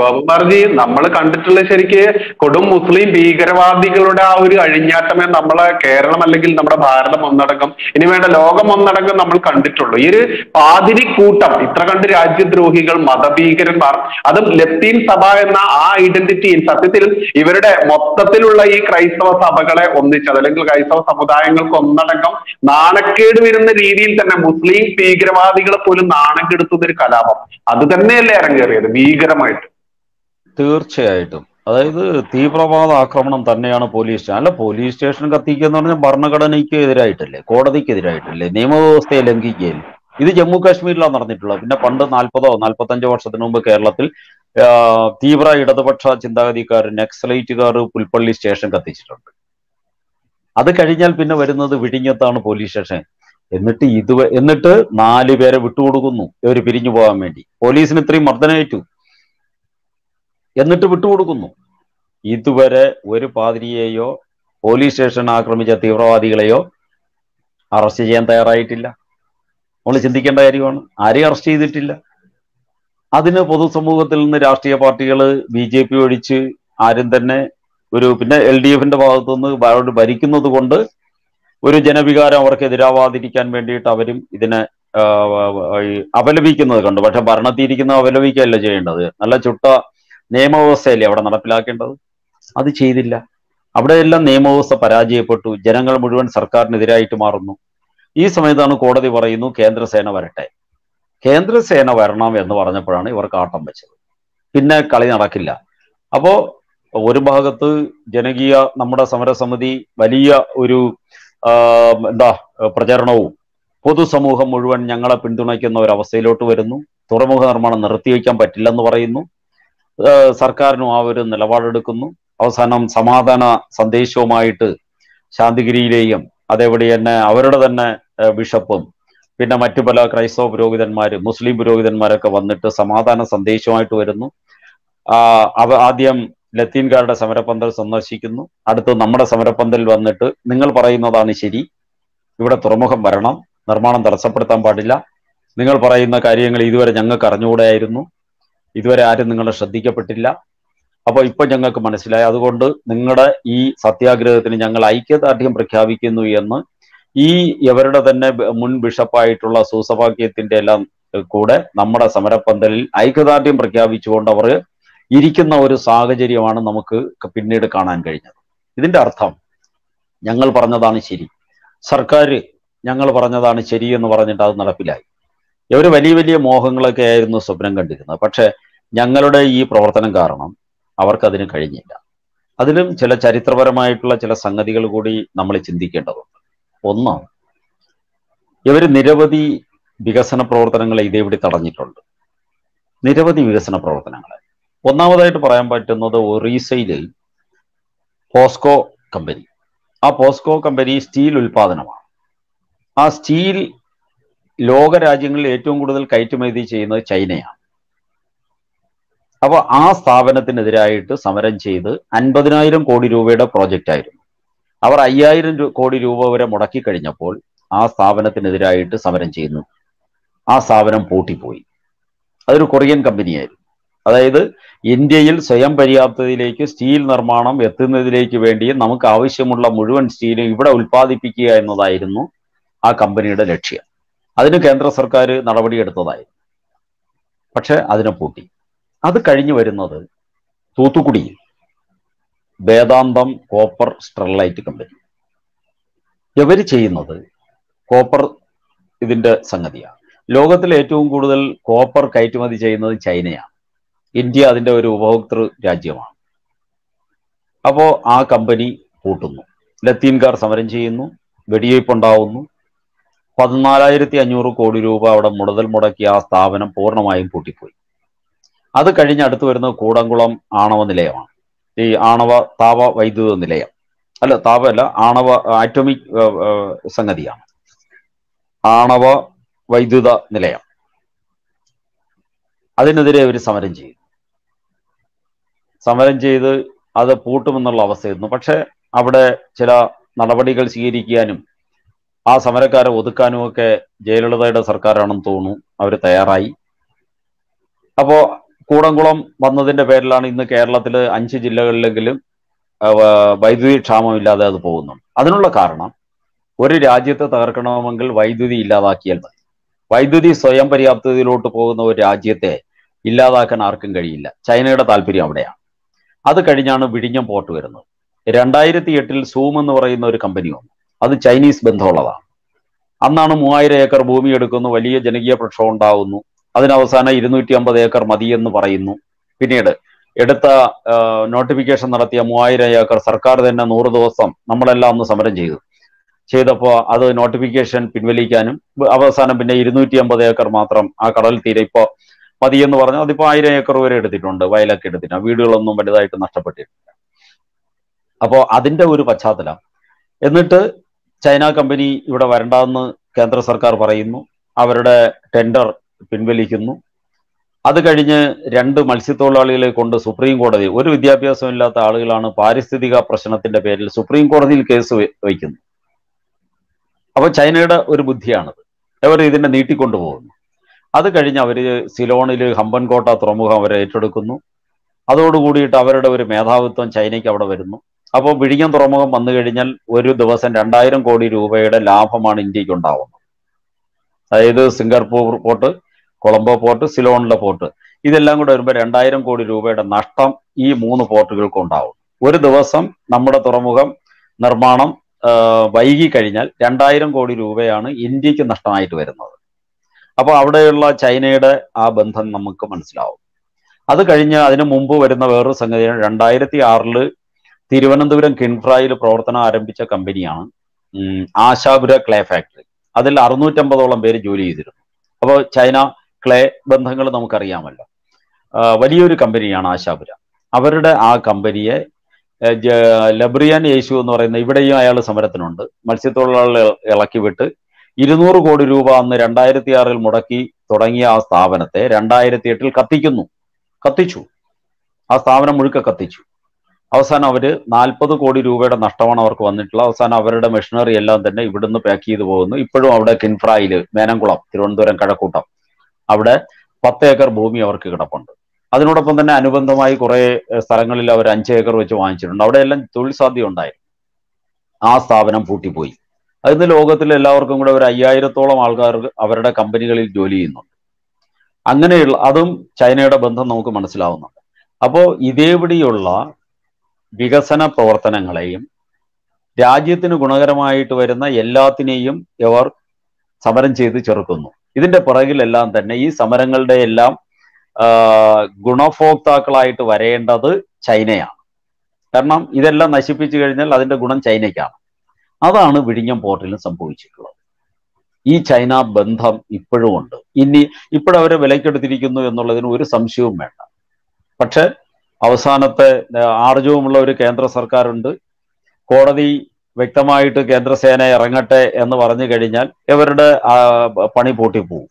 ഗോപകുമാർജി നമ്മൾ കണ്ടിട്ടുള്ള ശരിക്ക് കൊടും മുസ്ലിം ഭീകരവാദികളുടെ ആ ഒരു അഴിഞ്ഞാട്ടമേ നമ്മളെ കേരളം അല്ലെങ്കിൽ നമ്മുടെ ഭാരതം ഒന്നടങ്കം ഇനി വേണ്ട ലോകം ഒന്നടങ്കം നമ്മൾ കണ്ടിട്ടുള്ളൂ. ഈ ഒരു പാതിരി കൂട്ടം ഇത്ര കണ്ട് രാജ്യദ്രോഹികൾ മതഭീകരന്മാർ അതും ലത്തീൻ സഭ എന്ന ആ ഐഡന്റിറ്റിയിൽ സത്യത്തിൽ ഇവരുടെ മൊത്തത്തിലുള്ള ഈ ക്രൈസ്തവ സഭകളെ ഒന്നിച്ചത് അല്ലെങ്കിൽ ക്രൈസ്തവ സമുദായങ്ങൾക്ക് ഒന്നടങ്കം നാണക്കേട് വരുന്ന രീതിയിൽ തന്നെ മുസ്ലിം ഭീകരവാദികളെ പോലും നാണം കെടുത്തുന്ന ഒരു കലാപം. അത് തന്നെയല്ലേ അരങ്ങേറിയത് ഭീകരമായിട്ട്. തീർച്ചയായിട്ടും. അതായത് തീവ്രവാദ ആക്രമണം തന്നെയാണ് പോലീസ് സ്റ്റേഷൻ. അല്ല പോലീസ് സ്റ്റേഷൻ കത്തിക്കുക എന്ന് പറഞ്ഞാൽ ഭരണഘടനയ്ക്ക് എതിരായിട്ടല്ലേ കോടതിക്ക് എതിരായിട്ടല്ലേ നിയമവ്യവസ്ഥയെ ലംഘിക്കുകയില്ല? ഇത് ജമ്മു കാശ്മീരിലാണ് നടന്നിട്ടുള്ളത്. പിന്നെ പണ്ട് നാൽപ്പതോ നാൽപ്പത്തഞ്ചോ വർഷത്തിന് മുമ്പ് കേരളത്തിൽ തീവ്ര ഇടതുപക്ഷ ചിന്താഗതിക്കാർ നക്സലൈറ്റുകാർ പുൽപ്പള്ളി സ്റ്റേഷൻ കത്തിച്ചിട്ടുണ്ട്. അത് കഴിഞ്ഞാൽ പിന്നെ വരുന്നത് വിഴിഞ്ഞത്താണ് പോലീസ് സ്റ്റേഷൻ എന്നിട്ട് ഇത് എന്നിട്ട് നാല് പേരെ വിട്ടുകൊടുക്കുന്നു. ഇവർ പിരിഞ്ഞു പോകാൻ വേണ്ടി. പോലീസിന് ഇത്രയും മർദ്ദനമേറ്റു. എന്നിട്ട് വിട്ടുകൊടുക്കുന്നു. ഇതുവരെ ഒരു പാതിരിയെയോ പോലീസ് സ്റ്റേഷൻ ആക്രമിച്ച തീവ്രവാദികളെയോ അറസ്റ്റ് ചെയ്യാൻ തയ്യാറായിട്ടില്ല. നമ്മൾ ചിന്തിക്കേണ്ട കാര്യമാണ്. ആരെയും അറസ്റ്റ് ചെയ്തിട്ടില്ല. അതിന് പൊതുസമൂഹത്തിൽ നിന്ന് രാഷ്ട്രീയ പാർട്ടികൾ ബി ജെ പി ഒഴിച്ച് ആരും തന്നെ ഒരു പിന്നെ എൽ ഡി എഫിന്റെ ഭാഗത്തു നിന്ന് അവരോട് ഭരിക്കുന്നത് കൊണ്ട് ഒരു ജനവികാരം അവർക്ക് എതിരാവാതിരിക്കാൻ വേണ്ടിയിട്ട് അവരും ഇതിനെ അപലപിക്കുന്നത് കണ്ടു. പക്ഷെ ഭരണത്തിരിക്കുന്ന അപലപിക്കുകയല്ല ചെയ്യേണ്ടത്. നല്ല ചുട്ട നിയമവ്യവസ്ഥയല്ലേ അവിടെ നടപ്പിലാക്കേണ്ടത്? അത് ചെയ്തില്ല. അവിടെയെല്ലാം നിയമവ്യവസ്ഥ പരാജയപ്പെട്ടു. ജനങ്ങൾ മുഴുവൻ സർക്കാരിനെതിരായിട്ട് മാറുന്നു. ഈ സമയത്താണ് കോടതി പറയുന്നു കേന്ദ്രസേന വരട്ടെ. കേന്ദ്രസേന വരണം എന്ന് പറഞ്ഞപ്പോഴാണ് ഇവർക്ക് ആട്ടം വെച്ചത്. പിന്നെ കളി നടക്കില്ല. അപ്പോ ഒരു ഭാഗത്ത് ജനകീയ നമ്മുടെ സമരസമിതി വലിയ ഒരു എന്താ പ്രചരണവും പൊതുസമൂഹം മുഴുവൻ ഞങ്ങളെ പിന്തുണയ്ക്കുന്ന ഒരു അവസ്ഥയിലോട്ട് വരുന്നു. തുറമുഖ നിർമ്മാണം നിർത്തിവെക്കാൻ പറ്റില്ലെന്ന് പറയുന്നു. സർക്കാരിനും ആ ഒരു നിലപാടെടുക്കുന്നു. അവസാനം സമാധാന സന്ദേശവുമായിട്ട് ശാന്തിഗിരിയിലെയും അതേപടി തന്നെ അവരുടെ തന്നെ ബിഷപ്പും പിന്നെ മറ്റു പല ക്രൈസ്തവ പുരോഹിതന്മാര് മുസ്ലിം പുരോഹിതന്മാരൊക്കെ വന്നിട്ട് സമാധാന സന്ദേശമായിട്ട് വരുന്നു. അവ ആദ്യം ലത്തീൻകാരുടെ സമരപ്പന്തൽ സന്ദർശിക്കുന്നു. അടുത്ത് നമ്മുടെ സമരപ്പന്തൽ വന്നിട്ട് നിങ്ങൾ പറയുന്നതാണ് ശരി. ഇവിടെ തുറമുഖം വരണം. നിർമ്മാണം തടസ്സപ്പെടുത്താൻ പാടില്ല. നിങ്ങൾ പറയുന്ന കാര്യങ്ങൾ ഇതുവരെ ഞങ്ങൾക്ക് അറിഞ്ഞുകൂടെയായിരുന്നു ഇതുവരെ ആരും നിങ്ങളെ ശ്രദ്ധിക്കപ്പെട്ടില്ല. അപ്പോൾ ഇപ്പൊ ഞങ്ങൾക്ക് മനസ്സിലായി. അതുകൊണ്ട് നിങ്ങളുടെ ഈ സത്യാഗ്രഹത്തിന് ഞങ്ങൾ ഐക്യദാർഢ്യം പ്രഖ്യാപിക്കുന്നു എന്ന് ഈ ഇവരുടെ തന്നെ മുൻ ബിഷപ്പായിട്ടുള്ള സൂസഭാഗ്യത്തിന്റെ എല്ലാം കൂടെ നമ്മുടെ സമരപ്പന്തലിൽ ഐക്യദാർഢ്യം പ്രഖ്യാപിച്ചുകൊണ്ട് അവർ ഇരിക്കുന്ന ഒരു സാഹചര്യമാണ് നമുക്ക് പിന്നീട് കാണാൻ കഴിഞ്ഞത്. ഇതിന്റെ അർത്ഥം ഞങ്ങൾ പറഞ്ഞതാണ് ശരി. സർക്കാർ ഞങ്ങൾ പറഞ്ഞതാണ് ശരി എന്ന് പറഞ്ഞിട്ട് അത് നടപ്പിലായി. ഇവർ വലിയ വലിയ മോഹങ്ങളൊക്കെ ആയിരുന്നു സ്വപ്നം കണ്ടിരുന്നത്. പക്ഷെ ഞങ്ങളുടെ ഈ പ്രവർത്തനം കാരണം അവർക്കതിന് കഴിഞ്ഞില്ല. അതിലും ചില ചരിത്രപരമായിട്ടുള്ള ചില സംഗതികൾ കൂടി നമ്മൾ ചിന്തിക്കേണ്ടതുണ്ട്. ഒന്ന് ഇവർ നിരവധി വികസന പ്രവർത്തനങ്ങളെ ഇതേവിടെ തടഞ്ഞിട്ടുണ്ട്. നിരവധി വികസന പ്രവർത്തനങ്ങൾ ഒന്നാമതായിട്ട് പറയാൻ പറ്റുന്നത് ഒറീസയിലെ പോസ്കോ കമ്പനി. ആ പോസ്കോ കമ്പനി സ്റ്റീൽ ഉൽപാദനമാണ് ആ സ്റ്റീൽ ലോകരാജ്യങ്ങളിൽ ഏറ്റവും കൂടുതൽ കയറ്റുമതി ചെയ്യുന്നത് ചൈനയാണ്. അപ്പോൾ ആ സ്ഥാപനത്തിനെതിരായിട്ട് സമരം ചെയ്ത് അൻപതിനായിരം കോടി രൂപയുടെ പ്രോജക്റ്റ് ആയിരുന്നു. അവർ അയ്യായിരം കോടി രൂപ വരെ മുടക്കി കഴിഞ്ഞപ്പോൾ ആ സ്ഥാപനത്തിനെതിരായിട്ട് സമരം ചെയ്യുന്നു. ആ സ്ഥാപനം പൂട്ടിപ്പോയി. അതൊരു കൊറിയൻ കമ്പനിയായിരുന്നു അതായത് ഇന്ത്യയിൽ സ്വയം പര്യാപ്തതയിലേക്ക് സ്റ്റീൽ നിർമ്മാണം എത്തുന്നതിലേക്ക് വേണ്ടി നമുക്ക് ആവശ്യമുള്ള മുഴുവൻ സ്റ്റീലും ഇവിടെ ഉൽപ്പാദിപ്പിക്കുക എന്നതായിരുന്നു ആ കമ്പനിയുടെ ലക്ഷ്യം. അതിന് കേന്ദ്ര സർക്കാർ നടപടിയെടുത്തതായിരുന്നു. പക്ഷെ അതിനെ പൂട്ടി. അത് കഴിഞ്ഞു വരുന്നത് തൂത്തുക്കുടിയിൽ വേദാന്തം കോപ്പർ സ്റ്റെർലൈറ്റ് കമ്പനി. ഇവർ ചെയ്യുന്നത് കോപ്പർ ഇതിന്റെ സംഗതിയാണ്. ലോകത്തിൽ ഏറ്റവും കൂടുതൽ കോപ്പർ കയറ്റുമതി ചെയ്യുന്നത് ചൈനയാണ്. ഇന്ത്യ അതിന്റെ ഒരു ഉപഭോക്തൃ രാജ്യമാണ്. അപ്പോൾ ആ കമ്പനി പൂട്ടുന്നു. ലത്തീൻകാർ സമരം ചെയ്യുന്നു വെടിവയ്പ് ഉണ്ടാവുന്നു പതിനാലായിരത്തി അഞ്ഞൂറ് കോടി രൂപ അവിടെ മുടതൽ മുടക്കിയ ആ സ്ഥാപനം പൂർണമായും പൂട്ടിപ്പോയി. അത് കഴിഞ്ഞ് അടുത്ത് വരുന്നത് കൂടംകുളം ആണവ നിലയമാണ്. ഈ ആണവ താപ വൈദ്യുത നിലയം. അല്ല താപമല്ല ആണവ ആറ്റോമിക് സംഗതിയാണ്. ആണവ വൈദ്യുത നിലയം. അതിനെതിരെ അവർ സമരം ചെയ്തു. സമരം ചെയ്ത് അത് പൂട്ടുമെന്നുള്ള അവസ്ഥയായിരുന്നു. പക്ഷെ അവിടെ ചില നടപടികൾ സ്വീകരിക്കാനും ആ സമരക്കാരെ ഒതുക്കാനും ഒക്കെ ജയലളിതയുടെ സർക്കാരാണെന്ന് തോന്നുന്നു അവർ തയ്യാറായി. അപ്പോ കൂടംകുളം വന്നതിന്റെ പേരിലാണ് ഇന്ന് കേരളത്തിൽ അഞ്ച് ജില്ലകളിലെങ്കിലും വൈദ്യുതി ക്ഷാമമില്ലാതെ അത് പോകുന്നുണ്ട് അതിനുള്ള കാരണം ഒരു രാജ്യത്തെ തകർക്കണമെങ്കിൽ വൈദ്യുതി ഇല്ലാതാക്കിയാൽ മതി. വൈദ്യുതി സ്വയം പര്യാപ്തതയിലോട്ട് പോകുന്ന ഒരു രാജ്യത്തെ ഇല്ലാതാക്കാൻ ആർക്കും കഴിയില്ല. ചൈനയുടെ താല്പര്യം അവിടെയാണ്. അത് കഴിഞ്ഞാണ് വിഴിഞ്ഞം പോർട്ട് വരുന്നത്. രണ്ടായിരത്തി എട്ടിൽ സൂം എന്ന് പറയുന്ന ഒരു കമ്പനി വന്നു. അത് ചൈനീസ് ബന്ധമുള്ളതാണ്. അന്നാണ് മൂവായിരം ഏക്കർ ഭൂമി എടുക്കുന്നു. വലിയ ജനകീയ പ്രക്ഷോഭം ഉണ്ടാവുന്നു. അതിനവസാനം ഇരുന്നൂറ്റി അമ്പത് ഏക്കർ മതി എന്ന് പറയുന്നു. പിന്നീട് എടുത്ത നോട്ടിഫിക്കേഷൻ നടത്തിയ മൂവായിരം ഏക്കർ സർക്കാർ തന്നെ നൂറ് ദിവസം നമ്മളെല്ലാം ഒന്ന് സമരം ചെയ്തു. ചെയ്തപ്പോൾ അത് നോട്ടിഫിക്കേഷൻ പിൻവലിക്കാനും അവസാനം പിന്നെ ഇരുന്നൂറ്റി അമ്പത് ഏക്കർ മാത്രം ആ കടൽ തീരെ ഇപ്പോൾ മതിയെന്ന് പറഞ്ഞു അതിപ്പോ ആയിരം ഏക്കർ വരെ എടുത്തിട്ടുണ്ട് വയലൊക്കെ എടുത്തിട്ടുണ്ട് വീടുകളൊന്നും വലുതായിട്ട് നഷ്ടപ്പെട്ടിട്ടില്ല. അപ്പോൾ അതിന്റെ ഒരു പശ്ചാത്തലം. എന്നിട്ട് ചൈന കമ്പനി ഇവിടെ വരണ്ടെന്ന് കേന്ദ്ര സർക്കാർ പറയുന്നു. അവരുടെ ടെൻഡർ പിൻവലിക്കുന്നു. അത് കഴിഞ്ഞ് രണ്ട് മത്സ്യത്തൊഴിലാളികളെ കൊണ്ട് സുപ്രീം കോടതി ഒരു വിദ്യാഭ്യാസം ഇല്ലാത്ത ആളുകളാണ് പാരിസ്ഥിതിക പ്രശ്നത്തിന്റെ പേരിൽ സുപ്രീം കോടതിയിൽ കേസ് വയ്ക്കുന്നു അപ്പൊ ചൈനയുടെ ഒരു ബുദ്ധിയാണത്. അവർ ഇതിനെ നീട്ടിക്കൊണ്ടുപോകുന്നു. അത് കഴിഞ്ഞ് അവർ സിലോണിൽ ഹമ്പൻകോട്ട തുറമുഖം അവർ ഏറ്റെടുക്കുന്നു. അതോടുകൂടിയിട്ട് അവരുടെ ഒരു മേധാവിത്വം ചൈനയ്ക്ക് അവിടെ വരുന്നു. അപ്പോൾ വിഴിഞ്ഞം തുറമുഖം വന്നു കഴിഞ്ഞാൽ ഒരു ദിവസം രണ്ടായിരം കോടി രൂപയുടെ ലാഭമാണ് ഇന്ത്യയ്ക്ക് ഉണ്ടാവുന്നത്. അതായത് സിംഗപ്പൂർ പോർട്ട് കൊളംബോ പോർട്ട് സിലോണിലെ പോർട്ട്. ഇതെല്ലാം കൂടെ വരുമ്പോൾ രണ്ടായിരം കോടി രൂപയുടെ നഷ്ടം ഈ മൂന്ന് പോർട്ടുകൾക്കും ഉണ്ടാവും. ഒരു ദിവസം നമ്മുടെ തുറമുഖം നിർമ്മാണം വൈകി കഴിഞ്ഞാൽ രണ്ടായിരം കോടി രൂപയാണ് ഇന്ത്യയ്ക്ക് നഷ്ടമായിട്ട് വരുന്നത്. അപ്പോൾ അവിടെയുള്ള ചൈനയുടെ ആ ബന്ധം നമുക്ക് മനസ്സിലാവും. അത് കഴിഞ്ഞ് അതിനു മുമ്പ് വരുന്ന വേറൊരു സംഗതിയാണ് രണ്ടായിരത്തി ആറിൽ തിരുവനന്തപുരം കിൻഫ്രായിൽ പ്രവർത്തനം ആരംഭിച്ച കമ്പനിയാണ് ആശാപുര ക്ലേ ഫാക്ടറി. അതിൽ അറുന്നൂറ്റമ്പതോളം പേര് ജോലി ചെയ്തിരുന്നു. അപ്പോൾ ചൈന ക്ലേ ബന്ധങ്ങൾ നമുക്കറിയാമല്ലോ. വലിയൊരു കമ്പനിയാണ് ആശാപുര. അവരുടെ ആ കമ്പനിയെ ലബ്രിയൻ യേശു എന്ന് പറയുന്ന ഇവിടെയും അയാൾ സമരത്തിനുണ്ട്. മത്സ്യത്തൊഴിലാളികളെ ഇളക്കി വിട്ട് ഇരുന്നൂറ് കോടി രൂപ അന്ന് രണ്ടായിരത്തി ആറിൽ മുടക്കി തുടങ്ങിയ ആ സ്ഥാപനത്തെ രണ്ടായിരത്തി എട്ടിൽ കത്തിക്കുന്നു. കത്തിച്ചു. ആ സ്ഥാപനം മുഴുക്ക കത്തിച്ചു. അവസാനം അവർ നാൽപ്പത് കോടി രൂപയുടെ നഷ്ടമാണ് അവർക്ക് വന്നിട്ടുള്ളത്. അവസാനം അവരുടെ മെഷീനറി എല്ലാം തന്നെ ഇവിടുന്ന് പാക്ക് ചെയ്തു പോകുന്നു. ഇപ്പോഴും അവിടെ കിൻഫ്രായിൽ മേനംകുളം തിരുവനന്തപുരം കഴക്കൂട്ടം. അവിടെ പത്ത് ഏക്കർ ഭൂമി അവർക്ക് കിടപ്പുണ്ട്. അതിനോടൊപ്പം തന്നെ അനുബന്ധമായി കുറെ സ്ഥലങ്ങളിൽ അവർ അഞ്ച് ഏക്കർ വെച്ച് വാങ്ങിച്ചിട്ടുണ്ട്. അവിടെയെല്ലാം തൊഴിൽ സാധ്യത ഉണ്ടായിരുന്നു. ആ സ്ഥാപനം പൂട്ടിപ്പോയി. അതിന് ലോകത്തിലെ എല്ലാവർക്കും കൂടെ ഒരു അയ്യായിരത്തോളം ആൾക്കാർ അവരുടെ കമ്പനികളിൽ ജോലി ചെയ്യുന്നുണ്ട്. അങ്ങനെയുള്ള അതും ചൈനയുടെ ബന്ധം നമുക്ക് മനസ്സിലാവുന്നുണ്ട്. അപ്പോൾ ഇതേപടിയുള്ള വികസന പ്രവർത്തനങ്ങളെയും രാജ്യത്തിന് ഗുണകരമായിട്ട് വരുന്ന എല്ലാത്തിനെയും ഇവർ സമരം ചെയ്ത് ചെറുക്കുന്നു. ഇതിന്റെ പുറകിലെല്ലാം തന്നെ ഈ സമരങ്ങളുടെ എല്ലാം ഗുണഭോക്താക്കളായിട്ട് വരേണ്ടത് ചൈനയാണ്. കാരണം ഇതെല്ലാം നശിപ്പിച്ചു കഴിഞ്ഞാൽ അതിന്റെ ഗുണം ചൈനയ്ക്കാണ്. അതാണ് വിഴിഞ്ഞം പോർട്ടിലും സംഭവിച്ചിട്ടുള്ളത്. ഈ ചൈന ബന്ധം ഇപ്പോഴും ഉണ്ട്. ഇനി ഇപ്പോഴവരെ വിലക്കെടുത്തിരിക്കുന്നു എന്നുള്ളതിന് ഒരു സംശയവും വേണ്ട. പക്ഷെ അവസാനത്തെ ആർജവുമുള്ള ഒരു കേന്ദ്ര സർക്കാരുണ്ട്. കോടതി വ്യക്തമായിട്ട് കേന്ദ്രസേന ഇറങ്ങട്ടെ എന്ന് പറഞ്ഞു കഴിഞ്ഞാൽ ഇവരുടെ പണി പൂട്ടിപ്പോവും.